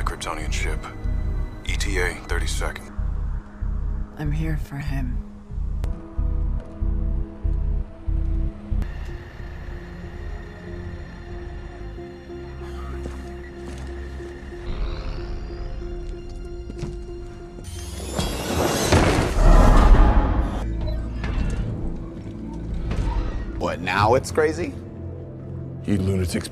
the Kryptonian ship. ETA 32nd. I'm here for him. What, now it's crazy? You lunatics.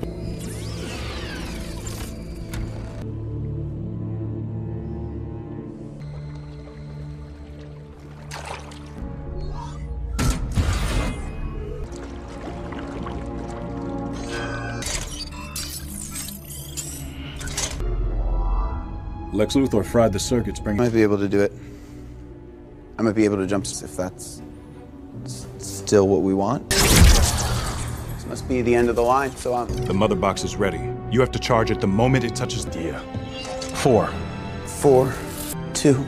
Lex Luthor fried the circuits, I might be able to do it. I might be able to jump if that's still what we want. This must be the end of the line, so I'm The mother box is ready. You have to charge it the moment it touches the. Four. four, two.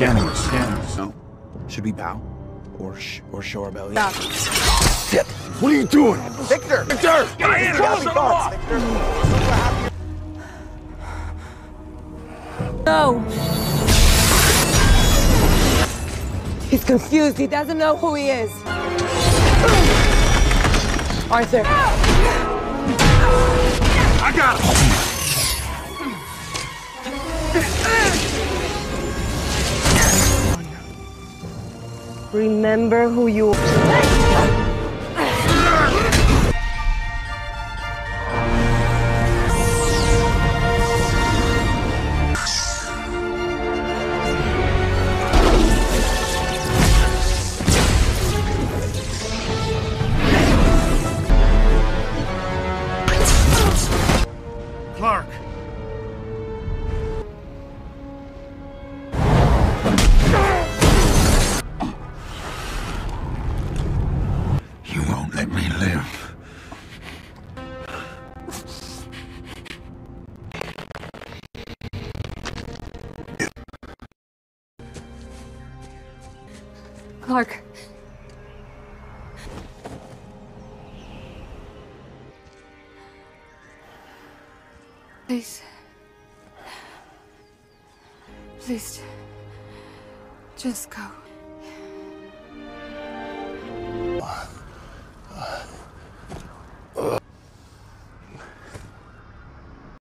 Scanning, scanning. No. Should we bow? Or sh- or show our belly? What are you doing? Victor! Victor! Diana, close it off! No! He's confused. He doesn't know who he is. Arthur. I got him! Remember who you are. Clark! Clark. Please. Please. Just go.